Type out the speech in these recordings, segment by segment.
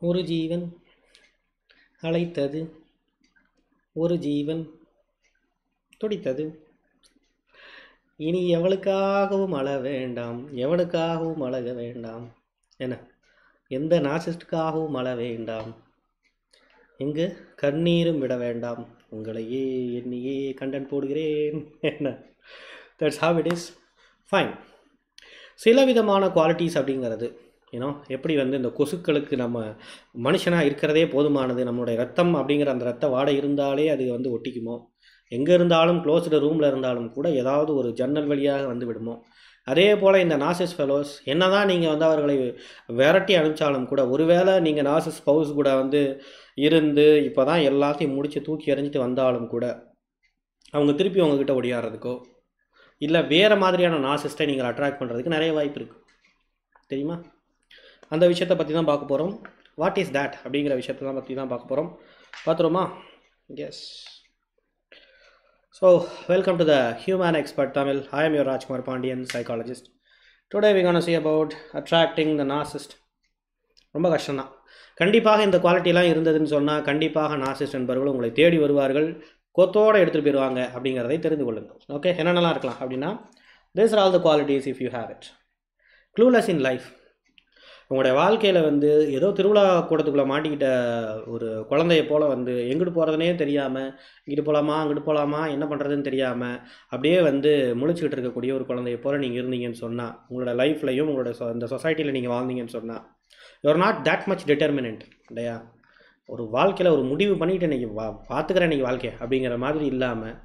ஒரு ஜீவன் அழைத்தது. ஒரு ஜீவன் துடித்தது. இனி எவளுக்காகவும் அழ வேண்டாம் எவனுக்காகவும் அழக வேண்டாம் என்ன எந்த நாசிஸ்டுக்காகவும் அழ வேண்டாம். எங்கு கண்ணீரும் விட வேண்டாம். உங்களையே என்னையே கண்டன் போடுகிறேன் என்ன that's how it is fine சில விதமான குவாலிட்டிஸ் அப்படிங்கிறது. ஏன்னா எப்படி வந்து இந்த கொசுக்களுக்கு நம்ம மனுஷனாக இருக்கிறதே போதுமானது நம்மளுடைய ரத்தம் அப்படிங்கிற அந்த ரத்த வாடை இருந்தாலே அது வந்து ஒட்டிக்குமோ? எங்கே இருந்தாலும் க்ளோஸ்டு ரூமில் இருந்தாலும் கூட ஏதாவது ஒரு ஜன்னல் வழியாக வந்து விடுமோ? அதே போல் இந்த நாசிஸ் ஃபெலோஸ் என்ன தான் நீங்கள் வந்து அவர்களை விரட்டி அனுப்பிச்சாலும் கூட ஒருவேளை நீங்கள் நாசிஸ் ஸ்பவுஸ் கூட வந்து இருந்து இப்போ தான் எல்லாத்தையும் முடித்து தூக்கி எறிஞ்சிட்டு வந்தாலும் கூட அவங்க திருப்பி உங்ககிட்ட ஒடியாடுறதுக்கோ இல்லை வேறு மாதிரியான நாசிஸ்ட்டை நீங்கள் அட்ராக்ட் பண்ணுறதுக்கு நிறைய வாய்ப்பு இருக்குது தெரியுமா? அந்த விஷயத்தை பற்றி தான் பார்க்க போகிறோம் வாட் இஸ் தேட் அப்படிங்கிற விஷயத்தை தான் பற்றி தான் பார்க்க போகிறோம் பார்த்துருமா yes so welcome to the human expert Tamil I am your Rajkumar Pandian psychologist today we gonna see about attracting the narcissist ரொம்ப கஷ்டம்தான். கண்டிப்பாக இந்த குவாலிட்டிலாம் இருந்ததுன்னு சொன்னால் கண்டிப்பாக நாசிஸ்ட் என்பவர்கள் உங்களை தேடி வருவார்கள். கொத்தோடு எடுத்துகிட்டு போயிடுவாங்க அப்படிங்கிறதை தெரிந்து கொள்ளுங்கள். ஓகே என்னென்னலாம் இருக்கலாம் அப்படின்னா this are all the qualities if you have it clueless in life உங்களுடைய வாழ்க்கையில் வந்து ஏதோ திருவிழா கூடத்துக்குள்ளே மாட்டிக்கிட்ட ஒரு குழந்தைய போல் வந்து எங்கிட்டு போகிறதுனே தெரியாமல் இங்கிட்டு போகலாமா அங்கிட்டு போகலாமா என்ன பண்ணுறதுன்னு தெரியாமல் அப்படியே வந்து முழிச்சுக்கிட்டு இருக்கக்கூடிய ஒரு குழந்தைய போல் நீங்கள் இருந்தீங்கன்னு சொன்னால் உங்களோட லைஃப்லையும் உங்களோட சொ- இந்த சொசைட்டியில் நீங்கள் வாழ்ந்தீங்கன்னு சொன்னால் you're not that much determinant இல்லையா? ஒரு வாழ்க்கையில் ஒரு முடிவு பண்ணிக்கிட்டு இன்றைக்கி வா பார்த்துக்கிறேன் இன்றைக்கி வாழ்க்கை அப்படிங்கிற மாதிரி இல்லாமல்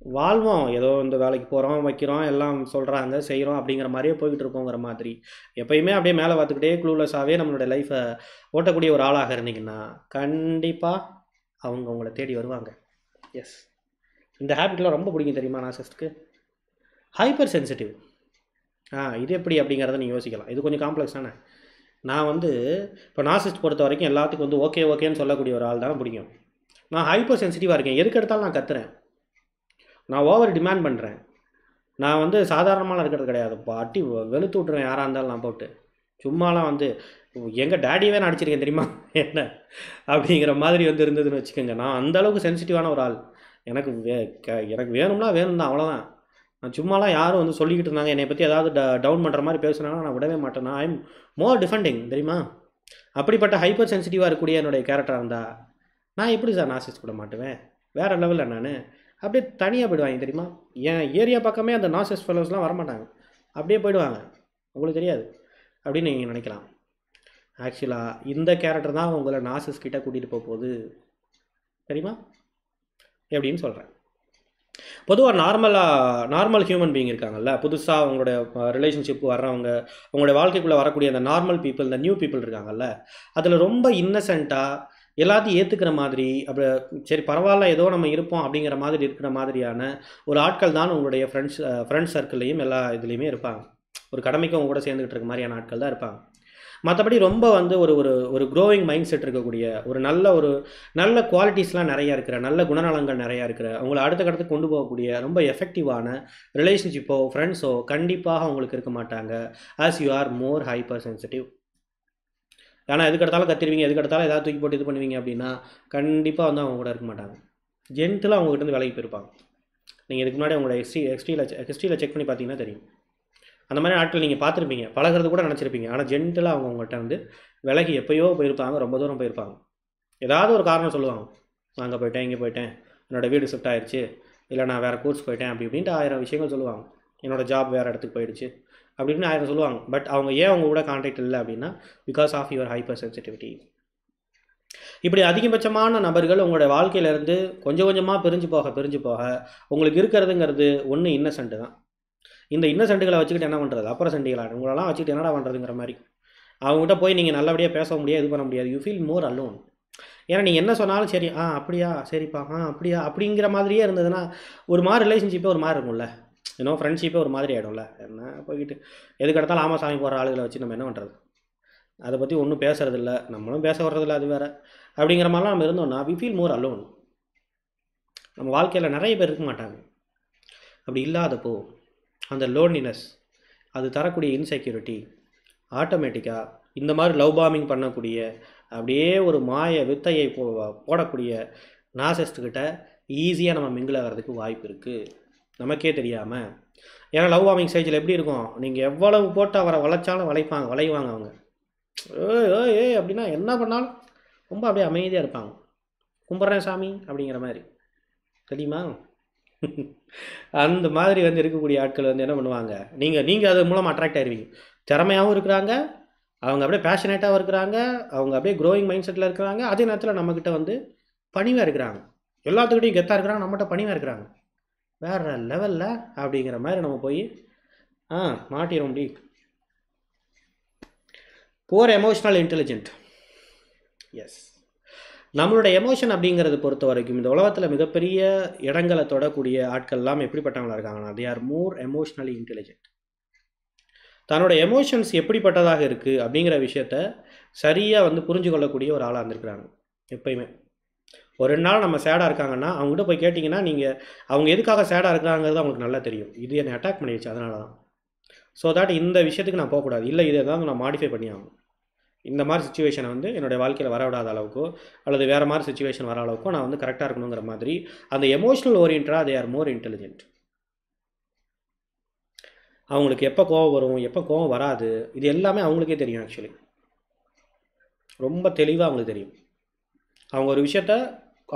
வாழ்வோம். ஏதோ இந்த வேலைக்கு போகிறோம் வைக்கிறோம் எல்லாம் சொல்கிறாங்க செய்கிறோம் அப்படிங்கிற மாதிரியே போய்கிட்டு இருக்கோங்கிற மாதிரி. எப்பயுமே அப்படியே மேலே பார்த்துக்கிட்டே க்ளூலெஸ்ஸாகவே நம்மளுடைய லைஃப்பை ஓட்டக்கூடிய ஒரு ஆளாக இருந்தீங்கன்னா கண்டிப்பாக அவங்க உங்களை தேடி வருவாங்க. எஸ் இந்த ஹேபிட்லாம் ரொம்ப பிடிக்கும் தெரியுமா நாசிஸ்ட்க்கு ஹைப்பர் சென்சிட்டிவ் ஆ இது எப்படி அப்படிங்கிறத நீங்கள் யோசிக்கலாம். இது கொஞ்சம் காம்ப்ளெக்ஸ் தானே? நான் வந்து இப்போ நாசிஸ்ட் பொறுத்த வரைக்கும் எல்லாத்துக்கும் வந்து ஓகே ஓகேன்னு சொல்லக்கூடிய ஒரு ஆள் தான் பிடிக்கும். நான் ஹைப்பர் சென்சிட்டிவாக இருக்கேன். எதுக்கு எடுத்தாலும் நான் கத்துறேன். நான் ஓவர் டிமாண்ட் பண்ணுறேன் நான் வந்து சாதாரணமாக இருக்கிறது கிடையாது பாட்டி வெளுத்து விட்ருவேன் யாராக இருந்தாலும் நான் போட்டு. சும்மாலாம் வந்து எங்கள் டேடியவே நான் அடிச்சிருக்கேன் தெரியுமா? என்ன? அப்படிங்கிற மாதிரி வந்து இருந்ததுன்னு வச்சுக்கோங்க. நான் அந்த அளவுக்கு சென்சிட்டிவான ஒரு ஆள். எனக்கு வே க- எனக்கு வேணும்னா வேணும் தான் அவ்வளோதான் நான் சும்மாலாம் யாரும் வந்து சொல்லிக்கிட்டு இருந்தாங்க. என்னை பற்றி ஏதாவது ட டவுன் பண்ணுற மாதிரி பேசுனாங்கன்னா நான் விடவே மாட்டேன். நான் ஐம் மோர் டிஃபெண்டிங் தெரியுமா? அப்படிப்பட்ட ஹைப்பர் சென்சிட்டிவாக இருக்கக்கூடிய என்னுடைய கேரக்டராக இருந்தால் நான் எப்படி சார் நாசிஸ் கூட மாட்டுவேன்? வேறு லெவலில் நான். அப்படியே தனியாக போயிடுவாங்க தெரியுமா? என் ஏரியா பக்கமே அந்த நாசஸ் ஃபெலோஸ்லாம் வரமாட்டாங்க. அப்படியே போயிடுவாங்க. உங்களுக்கு தெரியாது. அப்படின்னு நீங்கள் நினைக்கலாம். ஆக்சுவலாக இந்த கேரக்டர் தான் உங்களை நாசஸ் கிட்ட கூட்டிகிட்டு போக போகுது. தெரியுமா? எப்படின்னு சொல்கிறேன் பொதுவாக நார்மலாக நார்மல் ஹியூமன் பீயிங் இருக்காங்கல்ல புதுசாக அவங்களோட ரிலேஷன்ஷிப் வர்றவங்க உங்களுடைய வாழ்க்கைக்குள்ளே வரக்கூடிய அந்த நார்மல் பீப்புள் இந்த நியூ பீப்புள் இருக்காங்கல்ல அதில் ரொம்ப இன்னசென்ட்டாக எல்லாத்தையும் ஏற்றுக்கிற மாதிரி அப்படி சரி பரவாயில்ல ஏதோ நம்ம இருப்போம் அப்படிங்கிற மாதிரி இருக்கிற மாதிரியான ஒரு ஆட்கள் தான் உங்களுடைய ஃப்ரெண்ட்ஸ் ஃப்ரெண்ட்ஸ் சர்க்கிள்லையும் எல்லா இதுலேயுமே இருப்பாங்க. ஒரு கடமைக்கு அவங்க கூட சேர்ந்துக்கிட்டு இருக்க மாதிரியான ஆட்கள் தான் இருப்பாங்க. மற்றபடி ரொம்ப வந்து ஒரு ஒரு ஒரு க்ரோவிங் மைண்ட் செட் இருக்கக்கூடிய ஒரு நல்ல ஒரு நல்ல குவாலிட்டிஸ்லாம் நிறையா இருக்கிற நல்ல குணநலங்கள் நிறையா இருக்கிற அவங்களை அடுத்த கட்டத்துக்கு கொண்டு போகக்கூடிய ரொம்ப எஃபெக்டிவான ரிலேஷன்ஷிப்போ ஃப்ரெண்ட்ஸோ கண்டிப்பாக அவங்களுக்கு இருக்க மாட்டாங்க. As you are more hyper sensitive ஆனால் எதுக்கு எடுத்தாலும் கத்திருவீங்க எதுக்கு எடுத்தாலும் ஏதாவது தூக்கி போட்டு இது பண்ணுவீங்க அப்படின்னா கண்டிப்பாக வந்து அவங்க கூட இருக்க மாட்டாங்க. ஜென்த்தில் அவங்ககிட்ட இருந்து விலகி போயிருப்பாங்க. நீங்கள் இதுக்கு முன்னாடி உங்களோட ஹிஸ்ட்ரி ஹிஸ்ட்ரியில் ஹிஸ்ட்ரியில் செக் பண்ணி பார்த்தீங்கன்னா தெரியும். அந்த மாதிரி ஆட்கள் நீங்கள் பார்த்துருப்பீங்க பழகிறது கூட நினச்சிருப்பீங்க. ஆனால் ஜென்டிலாக அவங்க உங்கள்கிட்ட வந்து விலகி எப்போயோ போயிருப்பாங்க ரொம்ப தூரம் போயிருப்பாங்க. ஏதாவது ஒரு காரணம் சொல்லுவாங்க. நான் அங்கே போயிட்டேன் இங்கே போயிட்டேன். என்னோடய வீடு ஷிஃப்ட் ஆயிடுச்சு இல்லை நான் வேறு கோர்ஸ் போயிட்டேன் அப்படி இப்படின்ட்டு ஆயிரம் விஷயங்கள் சொல்லுவாங்க. என்னோடய ஜாப் வேறு இடத்துக்கு போயிடுச்சு. அப்படின்னு ஆயிரம் சொல்லுவாங்க. பட் அவங்க ஏன் அவங்க கூட கான்டாக்ட் இல்லை அப்படின்னா because of your hyper sensitivity இப்படி அதிகபட்சமான நபர்கள் உங்களுடைய வாழ்க்கையிலேருந்து கொஞ்சம் கொஞ்சமாக பிரிஞ்சு போக பிரிஞ்சு போக உங்களுக்கு இருக்கிறதுங்கிறது ஒன்று இன்னசென்ட் தான். இந்த இன்னசென்ட்டுகளை வச்சுக்கிட்டு என்ன பண்ணுறது அப்புறம் சென்டிகளா உங்களெல்லாம் வச்சுக்கிட்டு என்னடா பண்ணுறதுங்கிற மாதிரி. அவங்ககிட்ட போய் நீங்கள் நல்லபடியாக பேச முடியாது இது பண்ண முடியாது. யூ ஃபீல் மோர் அலோன் ஏன்னா நீங்கள் என்ன சொன்னாலும் சரி ஆ அப்படியா? சரிப்பா. ஆ அப்படியா? அப்படிங்கிற மாதிரியே இருந்ததுன்னா ஒரு மாதிரி ரிலேஷன்ஷிப்பே ஒரு மாதிரி இருக்கும்ல. இன்னும் ஃப்ரெண்ட்ஷிப்பே ஒரு மாதிரி ஆகிடும்ல என்ன போய்கிட்டு எதுக்கு எடுத்தாலும் ஆமா சாமி போகிற ஆளுகளை வச்சு நம்ம என்ன பண்ணுறது அதை பற்றி ஒன்றும் பேசுகிறதில்ல நம்மளும் பேச வர்றதில்ல அது வேறு. அப்படிங்கிற மாதிரிலாம் நம்ம இருந்தோம்னா வி ஃபீல் மோர் அலோன் நம்ம வாழ்க்கையில் நிறைய பேர் இருக்க மாட்டாங்க. அப்படி இல்லாதப்போ அந்த லோன்லினஸ் அது தரக்கூடிய இன்செக்யூரிட்டி ஆட்டோமேட்டிக்காக இந்த மாதிரி லவ் பாமிங் பண்ணக்கூடிய அப்படியே ஒரு மாய வித்தையை போ போடக்கூடிய நாசஸ்ட்டுக்கிட்ட ஈஸியாக நம்ம மிங்கிள் ஆகிறதுக்கு வாய்ப்பு இருக்குது நமக்கே தெரியாமல் ஏன்னா லவ் வார்மிங் ஸ்டேஜில் எப்படி இருக்கும்? நீங்கள் எவ்வளவு போட்டு அவரை வளைச்சாலும் வளைப்பாங்க வளைவாங்க அவங்க. ஏ ஏ ஏய் அப்படின்னா என்ன பண்ணாலும் ரொம்ப அப்படியே அமைதியாக இருப்பாங்க. கும்பிட்றேன் சாமி அப்படிங்கிற மாதிரி. தெரியுமா? அந்த மாதிரி வந்து இருக்கக்கூடிய ஆட்கள் வந்து என்ன பண்ணுவாங்க? நீங்கள் நீங்கள் அது மூலமாக அட்ராக்ட் ஆயிருவீங்க. திறமையாகவும் இருக்கிறாங்க அவங்க அப்படியே பேஷனேட்டாகவும் இருக்கிறாங்க அவங்க அப்படியே க்ரோயிங் மைண்ட் செட்டில் இருக்கிறாங்க. அதே நேரத்தில் நம்மக்கிட்ட வந்து பணிவாக இருக்கிறாங்க. எல்லாத்துக்கிட்டையும் கெத்தாக இருக்கிறாங்க நம்மகிட்ட பணிவாக இருக்கிறாங்க. வேறு லெவலில் அப்படிங்கிற மாதிரி நம்ம போய் ஆ மாட்டிடும் முடி போர் எமோஷ்னல் இன்டெலிஜென்ட் எஸ் நம்மளோட எமோஷன் அப்படிங்கிறது பொறுத்த வரைக்கும் இந்த உலகத்தில் மிகப்பெரிய இடங்களை தொடக்கூடிய ஆட்கள்லாம் எப்படிப்பட்டவங்களா இருக்காங்கன்னா they are more emotionally intelligent தன்னோட எமோஷன்ஸ் எப்படிப்பட்டதாக இருக்குது அப்படிங்கிற விஷயத்த சரியாக வந்து புரிஞ்சு கொள்ளக்கூடிய ஒரு ஆளாக இருந்திருக்கிறாங்க எப்பயுமே. ஒரு ரெண்டு நாள் நம்ம சேடாக இருக்காங்கன்னா அவங்ககிட்ட போய் கேட்டிங்கன்னா நீங்கள் அவங்க எதுக்காக சேடாக இருக்கிறாங்கிறது அவங்களுக்கு நல்லா தெரியும். இது என்னை அட்டாக் பண்ணிடுச்சு அதனால தான் ஸோ தட் இந்த விஷயத்துக்கு நான் போகக்கூடாது. இல்லை இதை தான் நான் மாடிஃபை பண்ணி ஆகும் இந்த மாதிரி சுச்சுவேஷனை வந்து என்னுடைய வாழ்க்கையில் வர விடாத அளவுக்கோ அல்லது வேறு மாதிரி சுச்சுவேஷன் வர அளவுக்கோ நான் வந்து கரெக்டாக இருக்கணுங்கிற மாதிரி அந்த எமோஷனல் ஓரியன்டாக தே ஆர் மோர் இன்டெலிஜென்ட் அவங்களுக்கு எப்போ கோவம் வரும் எப்போ கோவம் வராது இது எல்லாமே அவங்களுக்கே தெரியும் ஆக்சுவலி ரொம்ப தெளிவாக அவங்களுக்கு தெரியும். அவங்க ஒரு விஷயத்த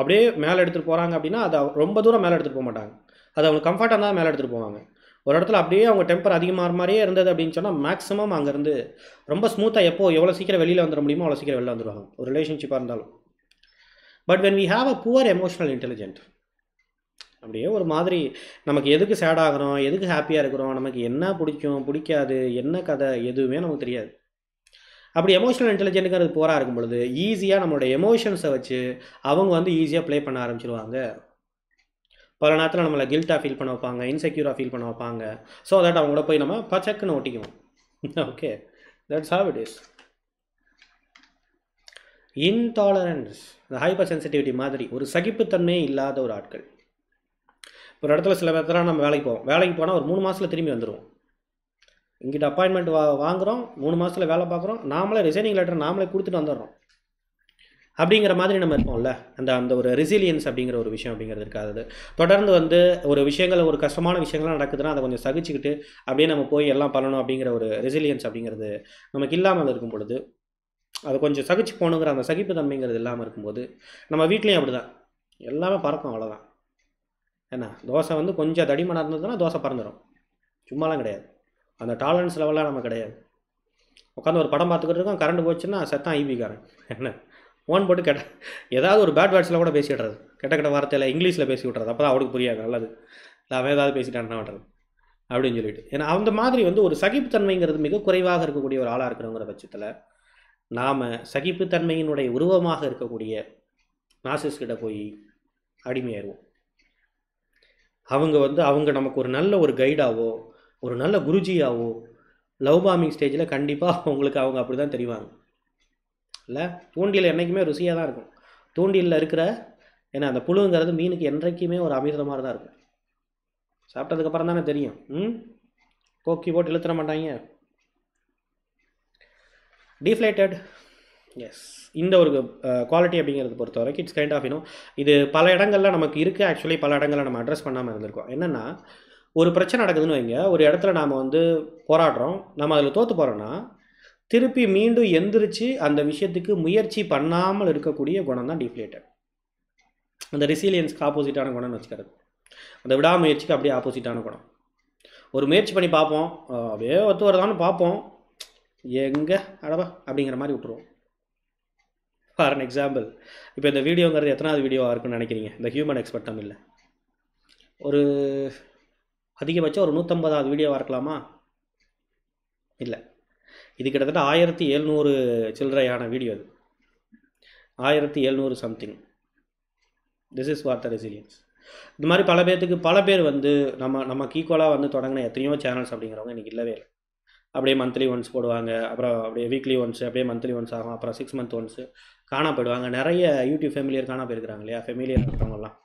அப்படியே மேலே எடுத்துகிட்டு போகிறாங்க அப்படின்னா அதை ரொம்ப தூரம் மேலே எடுத்துகிட்டு போக மாட்டாங்க. அது அவங்க கம்ஃபர்ட்டாக இருந்தால் மேலே எடுத்துகிட்டு போவாங்க. ஒரு இடத்துல அப்படியே அவங்க டெம்பர் அதிகமாக மாதிரியே இருந்தது அப்படின்னு சொன்னால் மேக்ஸிமம் அங்கேருந்து ரொம்ப ஸ்மூத்தாக எப்போ எவ்வளோ சீக்கிரம் வெளியில் வந்துட முடியுமோ அவ்வளோ சீக்கிரம் வெளில வந்துடுவாங்க ஒரு ரிலேஷன்ஷிப்பாக இருந்தாலும். But when we have a poor emotional intelligent அப்படியே ஒரு மாதிரி நமக்கு எதுக்கு சேட் ஆகிறோம் எதுக்கு ஹாப்பியாக இருக்கிறோம் நமக்கு என்ன பிடிக்கும் பிடிக்காது என்ன கதை எதுவுமே நமக்கு தெரியாது. அப்படி எமோஷனல் இன்டெலிஜென்ட்டுங்கிறது போராக இருக்கும் பொழுது ஈஸியாக நம்மளோட எமோஷன்ஸை வச்சு அவங்க வந்து ஈஸியாக ப்ளே பண்ண ஆரம்பிச்சிருவாங்க. பல நேரத்தில் நம்மளை கில்ட்டாக ஃபீல் பண்ண வைப்பாங்க இன்செக்யூராக ஃபீல் பண்ண வைப்பாங்க. ஸோ தட் அவங்கள போய் நம்ம பச்சக்குன்னு ஒட்டிக்குவோம். Okay that's how it is intolerance இந்த ஹைப்பர் சென்சிட்டிவிட்டி மாதிரி ஒரு சகிப்புத்தன்மையே இல்லாத ஒரு ஆட்கள். ஒரு இடத்துல சில பேர்த்தெல்லாம் நம்ம வேலைக்கு போவோம். வேலைக்கு போனால் ஒரு மூணு மாதத்தில் திரும்பி வந்துடுவோம் இங்கிட்ட அப்பாயின்மெண்ட் வா வாங்குகிறோம் மூணு மாதத்தில் வேலை பார்க்குறோம். நாமளே ரிசைனிங் லெட்டர் நாமளே கொடுத்துட்டு வந்துடுறோம். அப்படிங்கிற மாதிரி நம்ம இருப்போம்ல. அந்த அந்த ஒரு ரெசிலியன்ஸ் அப்படிங்கிற ஒரு விஷயம் அப்படிங்கிறது இருக்காது. தொடர்ந்து வந்து ஒரு விஷயங்கள் ஒரு கஷ்டமான விஷயங்கள்லாம் நடக்குதுன்னா அதை கொஞ்சம் சகிச்சுக்கிட்டு அப்படியே நம்ம போய் எல்லாம் பண்ணணும் அப்படிங்கிற ஒரு ரெசிலியன்ஸ் அப்படிங்கிறது நமக்கு இல்லாமல் இருக்கும் பொழுது அதை கொஞ்சம் சகிச்சு போகணுங்கிற அந்த சகிப்பு தன்மைங்கிறது இல்லாமல் இருக்கும்போது நம்ம வீட்லேயும் அப்படி தான் எல்லாமே பறக்கும் அவ்வளோதான் என்ன தோசை வந்து கொஞ்சம் தடிமனாக இருந்ததுன்னா தோசை பறந்துடும் சும்மாலாம் கிடையாது. அந்த டாலரன்ஸ் லெவலாக நம்ம கிடையாது. உட்காந்து ஒரு படம் பார்த்துக்கிட்டு இருக்கோம் கரண்ட் போச்சுன்னா செத்தான் ஐபிக்காரன் என்ன? ஃபோன் போட்டு கெட்ட ஏதாவது ஒரு பேட் வேர்ட்ஸில் கூட பேசிவிட்றது கெட்ட கெட்ட வார்த்தையில் இங்கிலீஷில் பேசி விட்றது அப்போ தான் அவனுக்கு புரியாது. நல்லது. இல்லை அவன் ஏதாவது பேசிட்டான் என்ன பண்ணுறது அப்படின்னு சொல்லிட்டு. ஏன்னா அந்த மாதிரி வந்து ஒரு சகிப்புத்தன்மைங்கிறது மிக குறைவாக இருக்கக்கூடிய ஒரு ஆளாக இருக்கிறவங்கிற பட்சத்தில் நாம் சகிப்புத்தன்மையினுடைய உருவமாக இருக்கக்கூடிய நாசிஸ் கிட்ட போய் அடிமையாயிருவோம். அவங்க வந்து அவங்க நமக்கு ஒரு நல்ல ஒரு கைடாவோ ஒரு நல்ல குருஜியாவோ லவ் பாமிங் ஸ்டேஜில் கண்டிப்பாக அவங்களுக்கு அவங்க அப்படி தான் தெரிவாங்க. இல்லை தூண்டில் என்றைக்குமே ருசியாக தான் இருக்கும். தூண்டிலில் இருக்கிற ஏன்னா அந்த புழுங்கிறது மீனுக்கு என்றைக்குமே ஒரு அமிர்தமாக தான் இருக்கும் சாப்பிட்டதுக்கப்புறம் தானே தெரியும். ம்? கோக்கி போட்டு இழுத்துற மாட்டாங்க. டீஃப்ளேட்டட் எஸ் இந்த ஒரு குவாலிட்டி அப்படிங்கிறது பொறுத்த வரைக்கும் இட்ஸ் கைண்ட் ஆஃப் யூனோ இது பல இடங்களில் நமக்கு இருக்குது ஆக்சுவலி பல இடங்களில் நம்ம அட்ரஸ் பண்ணாமல் இருந்திருக்கோம். என்னென்னா ஒரு பிரச்சனை நடக்குதுன்னு வைங்க. ஒரு இடத்துல நாம் வந்து போராடுறோம். நம்ம அதில் தோற்று போகிறோன்னா திருப்பி மீண்டும் எந்திரிச்சு அந்த விஷயத்துக்கு முயற்சி பண்ணாமல் இருக்கக்கூடிய குணம் தான் டிஃப்ளேட்டட் அந்த ரெசிலியன்ஸ்க்கு ஆப்போசிட்டான குணம்னு வச்சுக்கிறது. அந்த விடாமுயற்சிக்கு அப்படியே ஆப்போசிட்டான குணம். ஒரு முயற்சி பண்ணி பார்ப்போம். அப்படியே ஒத்து வருதான்னு பார்ப்போம். எங்கே? அடவா அப்படிங்கிற மாதிரி விட்டுருவோம். ஃபார் அன் எக்ஸாம்பிள் இப்போ இந்த வீடியோங்கிறது எத்தனாவது வீடியோவாக இருக்குன்னு நினைக்கிறீங்க? இந்த ஹியூமன் எக்ஸ்பர்ட் தமிழில். ஒரு அதிகபட்சம் ஒரு நூற்றம்பதாவது வீடியோவாக இருக்கலாமா? இல்லை. இது கிட்டத்தட்ட ஆயிரத்தி எழுநூறு சில்லறையான வீடியோ அது ஆயிரத்தி எழுநூறு something this is what the resilience இந்த மாதிரி பல பேர்த்துக்கு பல பேர் வந்து நம்ம நமக்கு ஈக்குவலாக வந்து தொடங்கின எத்தனையோ சேனல்ஸ் அப்படிங்கிறவங்க இன்றைக்கி இல்லவே இல்லை. அப்படியே மந்த்லி ஒன்ஸ் போடுவாங்க அப்புறம் அப்படியே வீக்லி ஒன்ஸ் அப்படியே மந்த்லி ஒன்ஸ் ஆகும் அப்புறம் சிக்ஸ் மந்த் ஒன்ஸு காணா போயிடுவாங்க. நிறைய யூடியூப் ஃபெமிலியர் காணா போயிருக்கிறாங்க இல்லையா? ஃபெமிலியர் இருக்கிறவங்கலாம்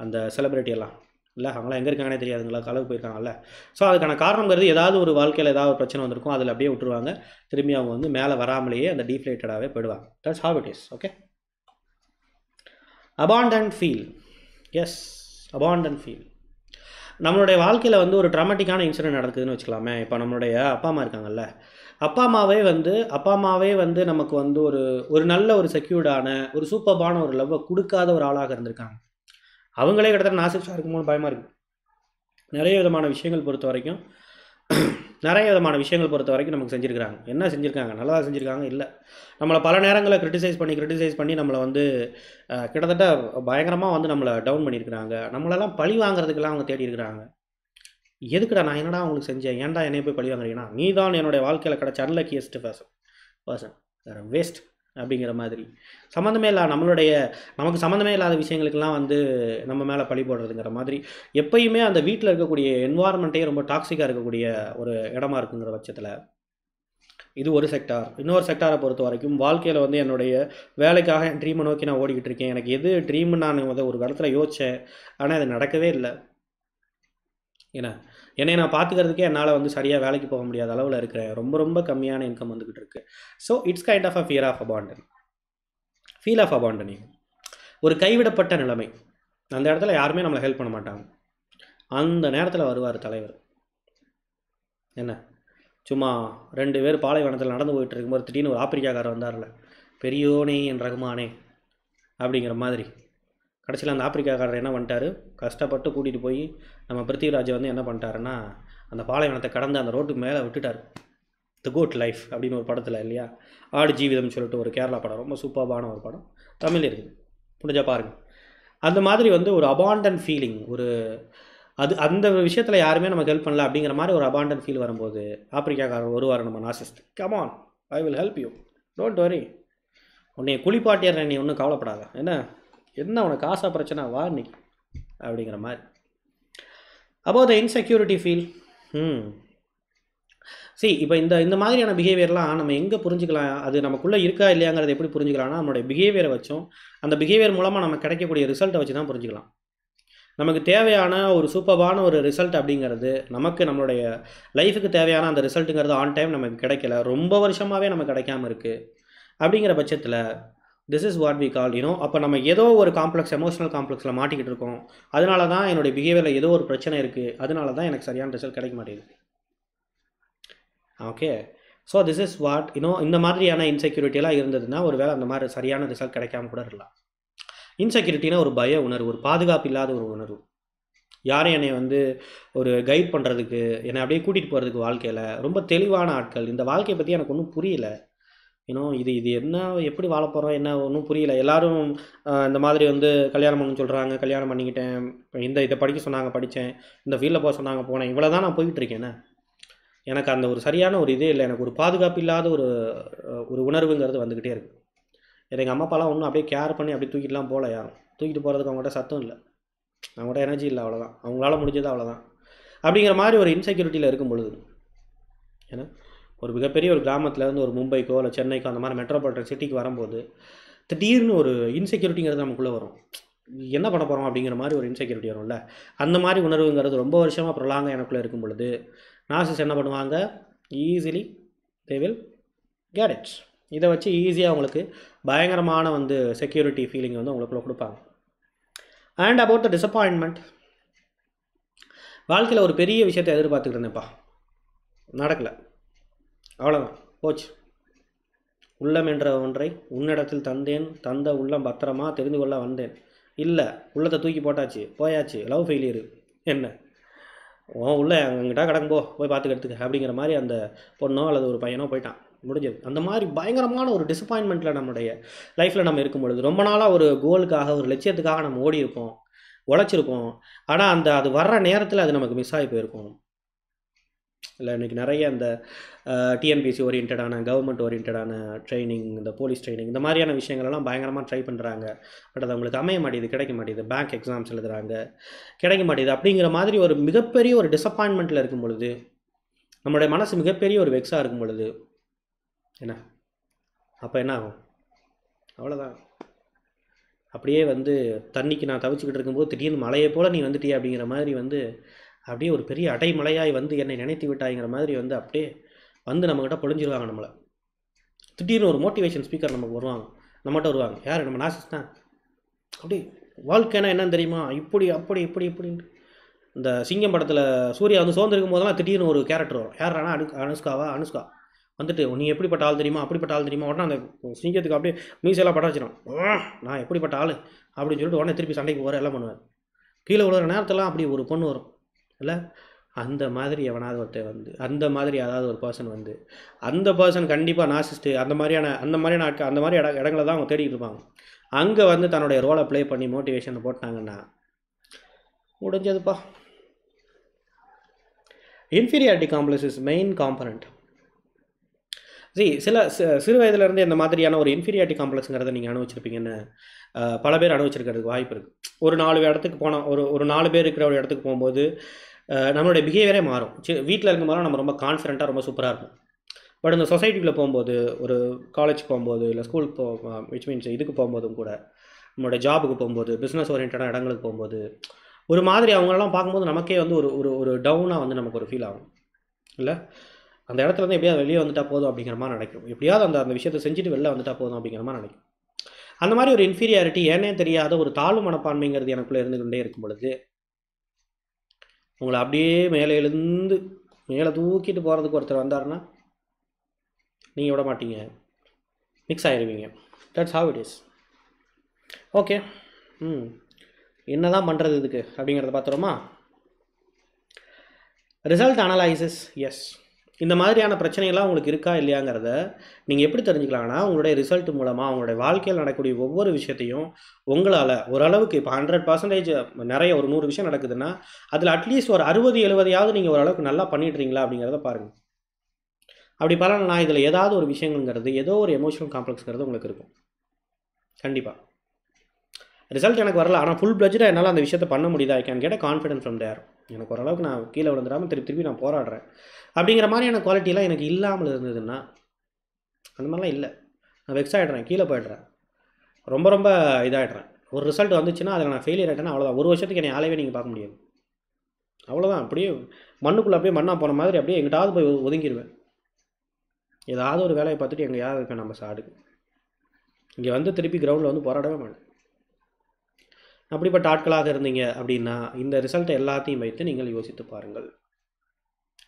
அந்த செலிப்ரிட்டி எல்லாம். இல்லை அவங்களாம் எங்கே இருக்காங்கன்னே தெரியாதுங்களா? களவு போயிருக்காங்கல்ல. ஸோ அதுக்கான காரணங்கிறது ஏதாவது ஒரு வாழ்க்கையில் ஏதாவது ஒரு பிரச்சனை வந்திருக்கும் அதில் அப்படியே விட்டுருவாங்க. திரும்பி அவங்க வந்து மேலே வராமலேயே அந்த டீஃப்ளேட்டடாகவே போயிடுவாங்க. That's how it is okay abandoned feel yes abandoned feel நம்மளுடைய வாழ்க்கையில் வந்து ஒரு ட்ராமட்டிக்கான இன்சிடென்ட் நடக்குதுன்னு வச்சுக்கலாமே. இப்போ நம்மளுடைய அப்பா அம்மா இருக்காங்கல்ல. அப்பா அம்மாவே வந்து அப்பா அம்மாவே வந்து நமக்கு வந்து ஒரு ஒரு நல்ல ஒரு செக்யூர்டான ஒரு சூப்பர்பான ஒரு லவ்வை கொடுக்காத ஒரு ஆளாக இருந்திருக்காங்க. அவங்களே கிட்டத்தட்ட நாசிக்ஸாக இருக்கும்போது பயமாக இருக்குது நிறைய விதமான விஷயங்கள் பொறுத்த வரைக்கும் நிறைய விதமான விஷயங்கள் பொறுத்த வரைக்கும் நமக்கு செஞ்சுருக்காங்க என்ன செஞ்சுருக்காங்க? நல்லதாக செஞ்சுருக்காங்க? இல்லை. நம்மளை பல நேரங்களில் கிரிட்டிசைஸ் பண்ணி கிரிட்டிசைஸ் பண்ணி நம்மளை வந்து கிட்டத்தட்ட பயங்கரமாக வந்து நம்மளை டவுன் பண்ணியிருக்கிறாங்க. நம்மளெல்லாம் பழி வாங்குறதுக்கெல்லாம் அவங்க தேடி இருக்கிறாங்க. எதுக்குடா நான் என்னடா உங்களுக்கு செஞ்சேன்? ஏன்டா என்னைய போய் பழி வாங்குறீங்கன்னா நீ தான் என்னுடைய வாழ்க்கையில் கிடச்ச அன்லக்கியஸ்ட் பர்சன் பர்சன் வேஸ்ட் அப்படிங்கிற மாதிரி. சம்மந்தமே இல்லை நம்மளுடைய நமக்கு சம்மந்தமே இல்லாத விஷயங்களுக்கெல்லாம் வந்து நம்ம மேலே பழி போடுறதுங்கிற மாதிரி. எப்பயுமே அந்த வீட்டில் இருக்கக்கூடிய என்வாரன்மெண்ட்டே ரொம்ப டாக்ஸிக்காக இருக்கக்கூடிய ஒரு இடமா இருக்குங்கிற பட்சத்தில் இது ஒரு செக்டார் இன்னொரு செக்டாரை பொறுத்த வரைக்கும் வாழ்க்கையில் வந்து என்னுடைய வேலைக்காக என் ட்ரீமை நோக்கி நான் ஓடிக்கிட்டு இருக்கேன். எனக்கு எது ட்ரீம்னு நான் வந்து ஒரு இடத்துல யோசித்தேன் ஆனால் அது நடக்கவே இல்லை. ஏன்னா என்னை நான் பார்த்துக்கிறதுக்கே என்னால் வந்து சரியாக வேலைக்கு போக முடியாத அளவில் இருக்கிறேன். ரொம்ப ரொம்ப கம்மியான இன்கம் வந்துக்கிட்டு இருக்கு. So it's kind of a fear of abandon feel of abandoning ஒரு கைவிடப்பட்ட நிலைமை. அந்த இடத்துல யாருமே நம்மளை ஹெல்ப் பண்ண மாட்டாங்க. அந்த நேரத்தில் வருவார் தலைவர். என்ன? சும்மா ரெண்டு பேர் பாலைவனத்தில் நடந்து போயிட்டு இருக்கும்போது திடீர்னு ஒரு ஆப்பிரிக்காக்காரர் வந்தார்ல. பெரியோனே என் ரகுமானே அப்படிங்கிற மாதிரி. கடைசியில் அந்த ஆப்பிரிக்காக்காரர் என்ன பண்ணிட்டாரு? கஷ்டப்பட்டு கூட்டிகிட்டு போய் நம்ம பிருத்திவிராஜை வந்து என்ன பண்ணிட்டாருன்னா அந்த பாலைவனத்தை கடந்து அந்த ரோட்டுக்கு மேலே விட்டுட்டார். தி கோட் லைஃப் அப்படின்னு ஒரு படத்தில் இல்லையா? ஆடு ஜீவிதம்னு சொல்லிட்டு ஒரு கேரளா படம். ரொம்ப சூப்பர்பான ஒரு படம். தமிழ் இருக்குது. முடிஞ்சால் பாருங்கள் அந்த மாதிரி வந்து ஒரு அபாண்டன் ஃபீலிங் ஒரு அது அந்த விஷயத்தில் யாருமே நமக்கு ஹெல்ப் பண்ணல அப்படிங்கிற மாதிரி ஒரு அபாண்டன் ஃபீல் வரும்போது ஆப்பிரிக்காக்காரர் வருவார் நம்ம narcissist come on I will help you don't worry உன்னை குளிப்பாட்டிடுறேன் நீ ஒன்றும் கவலைப்படாத. என்ன? என்ன உனக்கு காசா பிரச்சனை? வா இன்னைக்கு. அப்படிங்கிற மாதிரி. அப்போ த இன்செக்யூரிட்டி ஃபீல் ம் சரி இப்போ இந்த இந்த மாதிரியான பிஹேவியர்லாம் நம்ம எங்கே புரிஞ்சுக்கலாம்? அது நமக்குள்ளே இருக்கா இல்லையாங்கிறத எப்படி புரிஞ்சுக்கலாம்னா நம்மளுடைய பிஹேவியரை வச்சும் அந்த பிஹேவியர் மூலமாக நம்ம கிடைக்கக்கூடிய ரிசல்ட்டை வச்சு தான் புரிஞ்சுக்கலாம். நமக்கு தேவையான ஒரு சூப்பர்வான ஒரு ரிசல்ட் அப்படிங்கிறது நமக்கு நம்மளுடைய லைஃபுக்கு தேவையான அந்த ரிசல்ட்டுங்கிறது ஆன் டைம் நமக்கு கிடைக்கல. ரொம்ப வருஷமாகவே நமக்கு கிடைக்காம இருக்குது அப்படிங்கிற பட்சத்தில் this is what we call you know அப்போ நம்ம ஏதோ ஒரு காம்ப்ளெக்ஸ் எமோஷனல் காம்ப்ளெக்ஸில் மாட்டிக்கிட்டு இருக்கோம். அதனால தான் என்னுடைய பிஹேவியரில் ஏதோ ஒரு பிரச்சனை இருக்குது அதனால தான் எனக்கு சரியான ரிசல்ட் கிடைக்க மாட்டேங்குது. Okay so this is what you know இந்த மாதிரியான இன்செக்யூரிட்டியெல்லாம் இருந்ததுன்னா ஒரு வேளை அந்த மாதிரி சரியான ரிசல்ட் கிடைக்காம கூட இருக்கலாம். இன்செக்யூரிட்டினா ஒரு பய உணர்வு ஒரு பாதுகாப்பு இல்லாத ஒரு உணர்வு. யாரும் என்னை வந்து ஒரு கைட் பண்ணுறதுக்கு என்னை அப்படியே கூட்டிகிட்டு போகிறதுக்கு வாழ்க்கையில் ரொம்ப தெளிவான ஆட்கள். இந்த வாழ்க்கையை பற்றி எனக்கு ஒன்றும் புரியல. இன்னும் இது இது என்ன எப்படி வாழ போகிறோம் என்ன ஒன்றும் புரியல. எல்லோரும் இந்த மாதிரி வந்து கல்யாணம் பண்ணு சொல்கிறாங்க கல்யாணம் பண்ணிக்கிட்டேன். இந்த இதை படிக்க சொன்னாங்க படித்தேன். இந்த ஃபீல்டில் போக சொன்னாங்க போனேன். இவ்வளோ தான் நான் போயிட்டுருக்கேன் எனக்கு அந்த ஒரு சரியான ஒரு இதே இல்லை. எனக்கு ஒரு பாதுகாப்பு இல்லாத ஒரு ஒரு உணர்வுங்கிறது வந்துக்கிட்டே இருக்குது எங்கள் அம்மா அப்பாலாம் ஒன்றும் அப்படியே கேர் பண்ணி அப்படியே தூக்கிட்டுலாம் போகல யாரும். தூக்கிட்டு போகிறதுக்கு அவங்கள்ட்ட சத்தம் இல்லை. அவங்கள்ட்ட எனர்ஜி இல்லை அவ்வளோதான் அவங்களால முடிஞ்சது அவ்வளோதான் அப்படிங்கிற மாதிரி ஒரு இன்செக்யூரிட்டியில் இருக்கும் பொழுது ஏன்னா ஒரு மிகப்பெரிய ஒரு கிராமத்துலேருந்து ஒரு மும்பைக்கோ இல்லை சென்னைக்கோ அந்த மாதிரி மெட்ரோபாலிட்டன் சிட்டிக்கு வரும்போது திடீர்னு ஒரு இன்செக்யூரிட்டிங்கிறது நமக்குள்ளே வரும். என்ன பண்ண போகிறோம் அப்படிங்கிற மாதிரி ஒரு இன்செக்யூரிட்டி வரும்ல. அந்த மாதிரி உணர்வுங்கிறது ரொம்ப வருஷமாக பிரலாங்க எனக்குள்ளே இருக்கும் பொழுது நாசிஸ் என்ன பண்ணுவாங்க? Easily they will get it's இதை வச்சு ஈஸியாக அவங்களுக்கு பயங்கரமான வந்து செக்யூரிட்டி ஃபீலிங் வந்து உங்களுக்குள்ள கொடுப்பாங்க. அண்ட் அபவுட் த டிசப்பாயின்மெண்ட் வாழ்க்கையில் ஒரு பெரிய விஷயத்தை எதிர்பார்த்துக்கிட்டு இருந்தேன்ப்பா. நடக்கலை. அவ்வளோதான் போச்சு. உள்ளம் என்ற ஒன்றை உன்னிடத்தில் தந்தேன் தந்த உள்ளம் பத்திரமா தெரிந்து கொள்ள வந்தேன். இல்லை உள்ளத்தை தூக்கி போட்டாச்சு போயாச்சு லவ் ஃபெயிலியரு என்ன? உன் உள்ள அங்கிட்ட கிடக்கும் போ போய் பார்த்துக்கிறதுக்கு அப்படிங்கிற மாதிரி அந்த பொண்ணோ அல்லது ஒரு பையனோ போயிட்டான். முடிஞ்சது. அந்த மாதிரி பயங்கரமான ஒரு டிசப்பாயின்மெண்ட்டில் நம்முடைய லைஃப்பில் நம்ம இருக்கும் பொழுது ரொம்ப நாளாக ஒரு கோலுக்காக ஒரு லட்சியத்துக்காக நம்ம ஓடி இருப்போம் உழைச்சிருப்போம் ஆனால் அந்த அது வர்ற நேரத்தில் அது நமக்கு மிஸ் ஆகி போயிருக்கும். இல்லை இன்றைக்கி நிறைய அந்த டிஎன்பிசி ஓரியன்டான கவர்மெண்ட் ஓரியன்டான ட்ரைனிங் இந்த போலீஸ் ட்ரைனிங் இந்த மாதிரியான விஷயங்களெல்லாம் பயங்கரமாக ட்ரை பண்ணுறாங்க பட் அது அவங்களுக்கு அமைய மாட்டேது கிடைக்க மாட்டேது. பேங்க் எக்ஸாம்ஸ் எழுதுகிறாங்க கிடைக்க மாட்டேது. அப்படிங்கிற மாதிரி ஒரு மிகப்பெரிய ஒரு டிசப்பாயின்மெண்ட்டில் இருக்கும் பொழுது நம்மளுடைய மனசு மிகப்பெரிய ஒரு வெக்ஸாக இருக்கும் பொழுது என்ன? அப்போ என்ன ஆகும்? அவ்வளோதான் அப்படியே வந்து தண்ணிக்கு நான் தவிச்சுக்கிட்டு இருக்கும்போது திடீர்னு மழையை போல் நீ வந்துட்டியே அப்படிங்கிற மாதிரி வந்து அப்படியே ஒரு பெரிய அடைமலையாய் வந்து என்னை நினைத்து விட்டாய்ங்கிற மாதிரி வந்து அப்படியே வந்து நம்மக்கிட்ட பொழிஞ்சிருவாங்க நம்மளை. திடீர்னு ஒரு மோட்டிவேஷன் ஸ்பீக்கர் நமக்கு வருவாங்க. நம்மகிட்ட வருவாங்க. யார்? நம்ம நாசிஸ் தான் அப்படி வாழ்க்கைனா என்னன்னு தெரியுமா? இப்படி அப்படி இப்படி இப்படின்ட்டு. இந்த சிங்கம் படத்தில் சூர்யா வந்து சோர்ந்திருக்கும் போதெல்லாம் திடீர்னு ஒரு கேரக்டர் வரும். யாரானா அனு அனுஷ்காவா? அனுஷ்கா. வந்துட்டு நீ எப்படிப்பட்ட ஆள் தெரியுமா? அப்படிப்பட்ட ஆள் தெரியுமா? உடனே அந்த சிங்கத்துக்கு அப்படியே மீசெல்லாம் பட வச்சிடும் நான் எப்படிப்பட்ட ஆள்? அப்படின்னு சொல்லிட்டு உடனே திருப்பி சண்டைக்கு போகிற எல்லாம் பண்ணுவார். கீழே விழுற நேரத்தெல்லாம் அப்படி ஒரு பொண்ணு வரும். இல்லை? அந்த மாதிரி எவனாவது ஒருத்தர் வந்து அந்த மாதிரி ஏதாவது ஒரு பர்சன் வந்து அந்த பர்சன் கண்டிப்பாக நாசிஸ்ட்டு அந்த மாதிரியான அந்த மாதிரியான ஆட்கள் அந்த மாதிரி இட இடங்கள தான் அவங்க தேடிட்டு இருப்பாங்க. அங்கே வந்து தன்னுடைய ரோலை ப்ளே பண்ணி மோட்டிவேஷனை போட்டாங்கன்னா முடிஞ்சதுப்பா. Inferiority complex is main component சரி சில சி- சிறு வயதுலேருந்தே இந்த மாதிரியான ஒரு இன்ஃபீரியாரிட்டி காம்ப்ளெக்ஸுங்கிறத நீங்கள் அனுபவிச்சிருப்பீங்கன்னு பல பேர் அனுபவிச்சிருக்கிறதுக்கு வாய்ப்பு இருக்குது ஒரு நாலு இடத்துக்கு போனால் ஒரு ஒரு நாலு பேர் இருக்கிற ஒரு இடத்துக்கு போகும்போது நம்மளுடைய பிஹேவியரே மாறும். வீட்டில் இருக்கும்போது நம்ம ரொம்ப கான்ஃபிடென்ட்டாக ரொம்ப சூப்பராக இருக்கும் பட் இந்த சொசைட்டிக்குள்ளே போகும்போது ஒரு காலேஜ் போகும்போது இல்லை ஸ்கூலுக்கு போ விச் மீன்ஸ் இதுக்கு போகும்போதும் கூட நம்மளோட ஜாபுக்கு போகும்போது பிஸ்னஸ் ஓரியன்டான இடங்களுக்கு போகும்போது ஒரு மாதிரி அவங்களெல்லாம் பார்க்கும்போது நமக்கே வந்து ஒரு ஒரு ஒரு டவுனாக வந்து நமக்கு ஒரு ஃபீல் ஆகும். இல்லை? அந்த இடத்துல இருந்து எப்படியாவது வெளியே வந்துட்டா போதும் அப்படிங்கிற மாதிரி நினைக்கும். எப்படியாவது அந்த அந்த விஷயத்தை செஞ்சுட்டு வெளில வந்துட்டா போதும் அப்படிங்கிற மாதிரி நினைக்கும். அந்த மாதிரி ஒரு இன்ஃபீரியாரிட்டி ஏனே தெரியாத ஒரு தாழ்வு மனப்பான்மைங்கிறது எனக்குள்ளே இருந்துகிட்டே இருக்கும் பொழுது உங்களை அப்படியே மேலே எழுந்து மேலே தூக்கிட்டு போகிறதுக்கு ஒருத்தர் வந்தாருன்னா நீங்கள் விட மாட்டீங்க. Mix ஆகிடுவீங்க that's how it is okay hmm. என்ன தான் பண்ணுறது இதுக்கு அப்படிங்கிறத பார்த்துருமா ரிசல்ட் அனலைசிஸ் எஸ் இந்த மாதிரியான பிரச்சனைகள்லாம் உங்களுக்கு இருக்கா இல்லையாங்கிறத நீங்கள் எப்படி தெரிஞ்சுக்கலாம்னா உங்களுடைய ரிசல்ட் மூலமாக உங்களுடைய வாழ்க்கையில் நடக்கக்கூடிய ஒவ்வொரு விஷயத்தையும் உங்களால் ஓரளவுக்கு இப்போ ஹண்ட்ரட் பர்சன்டேஜ் நிறைய ஒரு நூறு விஷயம் நடக்குதுன்னா அதில் அட்லீஸ்ட் ஒரு அறுபது எழுபதையாவது நீங்கள் ஓரளவுக்கு நல்லா பண்ணிடுறீங்களா அப்படிங்கிறத பாருங்கள் அப்படி பலனா இதில் ஏதாவது ஒரு விஷயங்கள்ங்கிறது ஏதோ ஒரு எமோஷனல் காம்ப்ளெக்ஸ்ங்கிறது உங்களுக்கு இருக்கும். கண்டிப்பாக ரிசல்ட் எனக்கு வரல. ஆனால் ஃபுல் பிளஜ்டாக என்னால் அந்த விஷயத்தை பண்ண முடியுதா? I can get a confidence from there எனக்கு ஓரளவுக்கு நான் கீழே விழுந்துடாமல் திருப்பி திருப்பி நான் போராடுறேன். அப்படிங்கிற மாதிரியான குவாலிட்டிலாம் எனக்கு இல்லாமல் இருந்ததுன்னா அந்த மாதிரிலாம் இல்லை. நான் வெக்ஸ் ஆகிடுறேன் கீழே போயிடுறேன். ரொம்ப ரொம்ப இதாகிடுறேன் ஒரு ரிசல்ட் வந்துச்சுன்னா அதில் நான் ஃபெயிலியர் ஆகிட்டேன்னா அவ்வளோதான் ஒரு வருஷத்துக்கு என்னை ஆளவே நீங்கள் பார்க்க முடியாது. அவ்வளோதான் அப்படியே மண்ணுக்குள்ளே அப்படியே மண்ணாக போன மாதிரி அப்படியே எங்கிட்டாவது போய் ஒதுங்கிடுவேன் ஏதாவது ஒரு வேலையை பார்த்துட்டு எங்கேயாவது இருப்பேன் நம்ம சாடுக்கு இங்கே வந்து திருப்பி கிரவுண்டில் வந்து போராடவே மாட்டேன். அப்படிப்பட்ட ஆட்களாக இருந்தீங்க அப்படின்னா இந்த ரிசல்ட்டை எல்லாத்தையும் வைத்து நீங்கள் யோசித்து பாருங்கள்.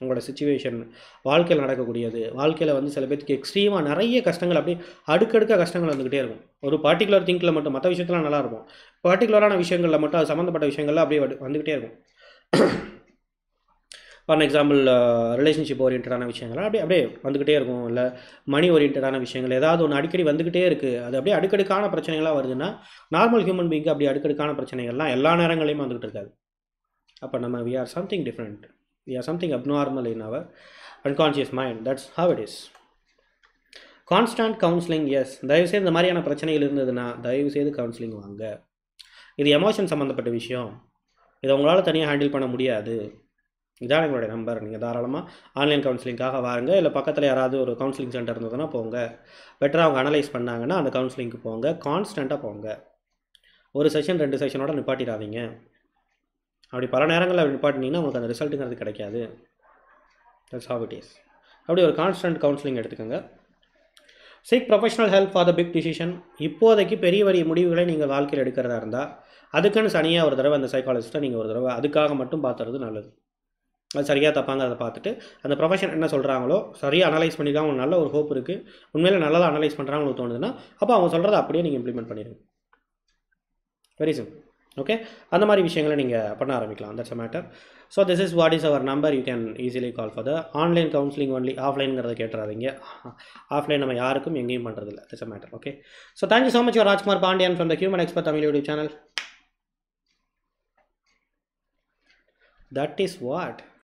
உங்களோட சுச்சுவேஷன் வாழ்க்கையில் நடக்கக்கூடியது. வாழ்க்கையில் வந்து சில பேர்த்துக்கு எக்ஸ்ட்ரீமாக நிறைய கஷ்டங்கள் அப்படியே அடுக்கடுக்க கஷ்டங்கள் வந்துக்கிட்டே இருக்கும். ஒரு பர்டிகுலர் திங்கில் மட்டும் மற்ற விஷயத்துலாம் நல்லா இருக்கும். பர்டிகுலரான விஷயங்களில் மட்டும் அது சம்மந்தப்பட்ட விஷயங்கள்லாம் அப்படியே வந்து- வந்துக்கிட்டே இருக்கும். ஃபார் எக்ஸாம்பிள் ரிலேஷன்ஷிப் ஓரியன்டான விஷயங்கள். அப்படியே அப்படியே வந்துக்கிட்டே இருக்கும். இல்லை மணி ஓரியன்டான விஷயங்கள். ஏதாவது ஒன்று அடிக்கடி வந்துக்கிட்டே இருக்குது அது அப்படியே அடுக்கடுக்கான பிரச்சனைகளாக வருதுன்னா நார்மல் ஹியூமன் பீங்க்கு அப்படி அடுக்கடுக்கான பிரச்சனைகள்லாம் எல்லா நேரங்களையும் வந்துக்கிட்டு இருக்காது. அப்போ நம்ம we are something different we are something abnormal in our unconscious mind that's how it is constant counselling yes தயவுசெய்து இந்த மாதிரியான பிரச்சனைகள் இருந்ததுன்னா தயவுசெய்து கவுன்சிலிங் வாங்க. இது எமோஷன் சம்மந்தப்பட்ட விஷயம். இதை உங்களால் தனியாக ஹேண்டில் பண்ண முடியாது. இதான் எங்களுடைய நம்பர் நீங்கள் தாராளமாக ஆன்லைன் கவுன்சிலிங்காக வாருங்க. இல்லை பக்கத்தில் யாராவது ஒரு கவுன்சிலிங் சென்டர் இருந்ததுன்னா போங்க. பெட்டராக அவங்க அனலைஸ் பண்ணாங்கன்னா அந்த கவுன்சிலிங்க்கு போங்க. கான்ஸ்டண்ட்டாக போங்க. ஒரு செஷன் ரெண்டு செஷனோட நிப்பாட்டிடாதீங்க. அப்படி பல நேரங்களில் அப்படி நிப்பாட்டினீங்கன்னா உங்களுக்கு அந்த ரிசல்ட்டுங்கிறது கிடைக்காது. தட்ஸ் how அப்படி ஒரு கான்ஸ்டன்ட் கவுன்சிலிங் எடுத்துக்கோங்க. Seek professional help for the big decision இப்போதைக்கு பெரிய பெரிய முடிவுகளை நீங்கள் வாழ்க்கையில் எடுக்கிறதா இருந்தால் அதுக்குன்னு சனியாக ஒரு தடவை அந்த சைக்காலஜிஸ்ட்டை நீங்கள் ஒரு தடவை அதுக்காக மட்டும் பார்த்துறது நல்லது. அது சரியாக தப்பாங்கிறத பார்த்துட்டு அந்த ப்ரொஃபஷன் என்ன சொல்கிறாங்களோ சரியாக அனலைஸ் பண்ணி தான் உங்களுக்கு நல்ல ஒரு ஹோப் இருக்குது உண்மையில் நல்லதாக அனலைஸ் பண்ணுறாங்கன்னு தோணுதுன்னா அப்போ அவங்க சொல்கிறத அப்படியே நீங்கள் இம்ப்ளிமெண்ட் பண்ணிடுங்க. வெரி சிம் ஓகே அந்த மாதிரி விஷயங்களை நீங்கள் பண்ண ஆரம்பிக்கலாம். That's a matter so this is what is our number you can easily call for the online counselling only ஆஃப்லைனுங்கிறத கேட்டுறாதீங்க. ஆஃப்லைன் நம்ம யாருக்கும் எங்கேயும் பண்ணுறதில்ல that's a matter okay so thank you so much Rajkumar Pandian from the human expert Tamil YouTube channel that is what